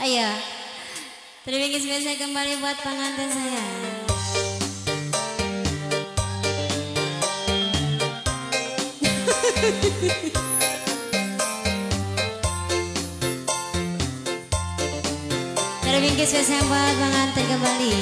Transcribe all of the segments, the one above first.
Ayo. Terima kasih saya kembali buat pengantin saya. Terima kasih saya buat pengantin kembali.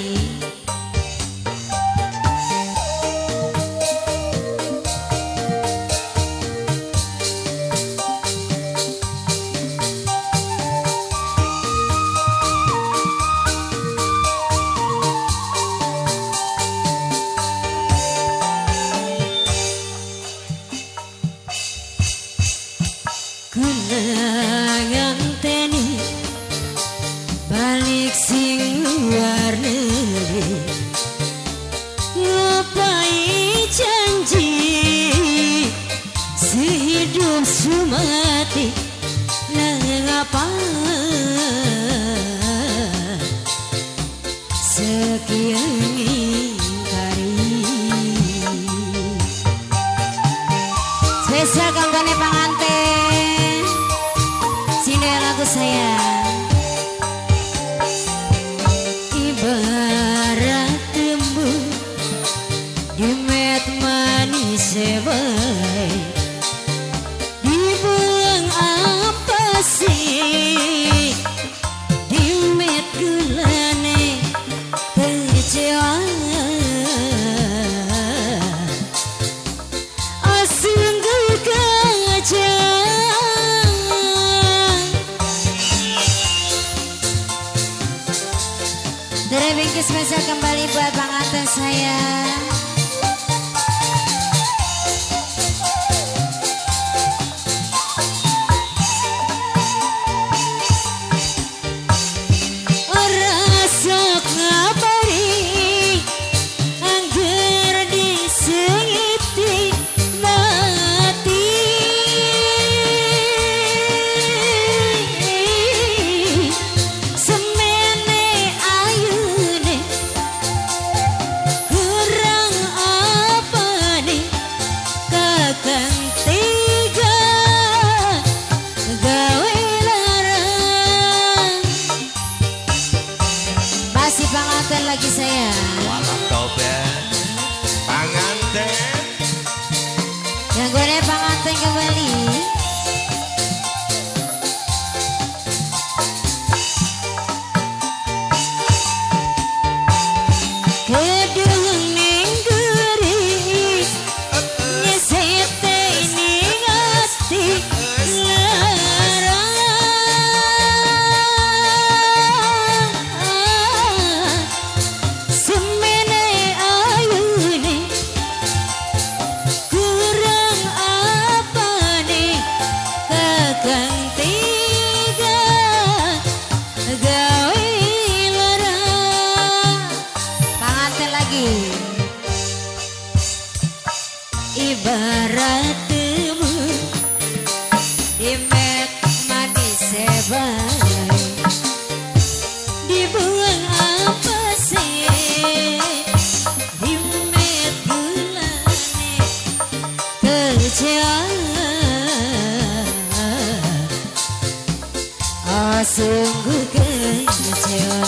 sungguh kecewa.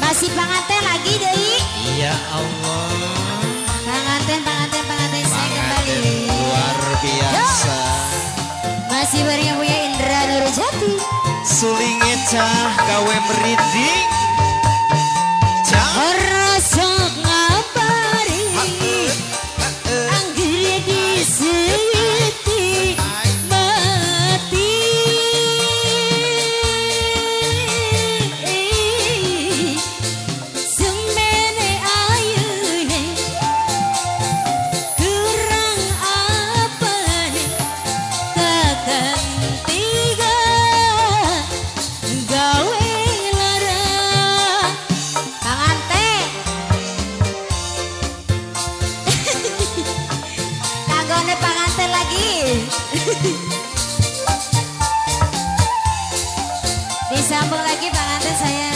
Masih panganten lagi deh Ya Allah. Panganten, panganten, panganten saya kembali. luar biasa. Yo. Masih bareng yang punya Indra Nurjati Sulingeca gawe merinding Sambung lagi Pak saya.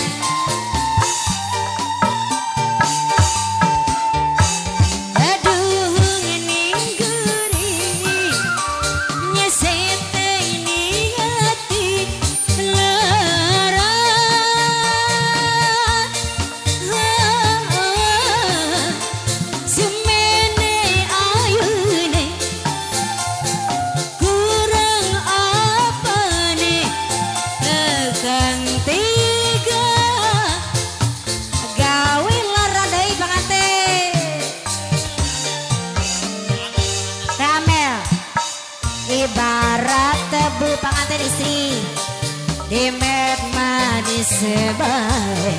awet manis sebay,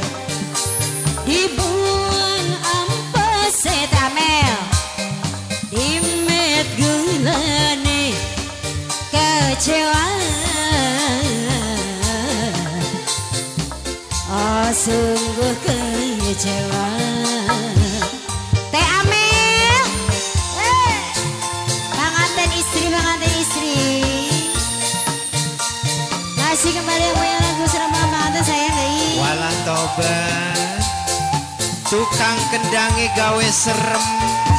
dibuang bulan setamel dimet met gulane kecewa. Oh sungguh kecewa. gawe serem.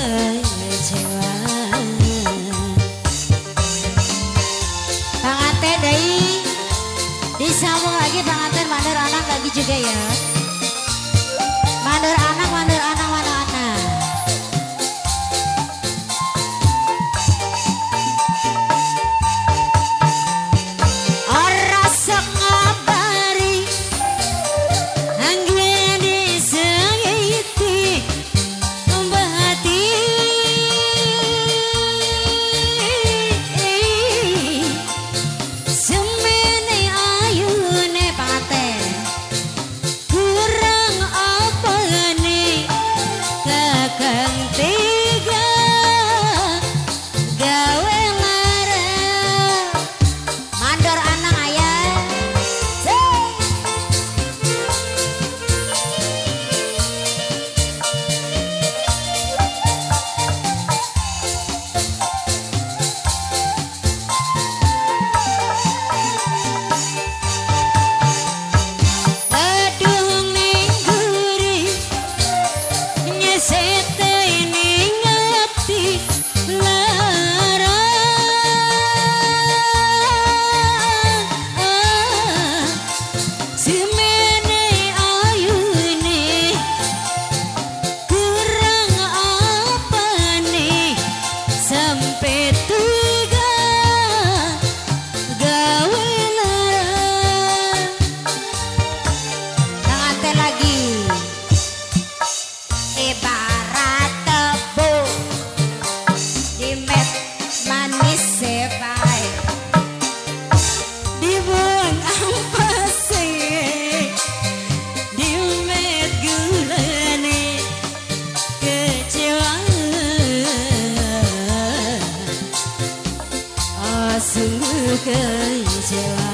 xứ cây trời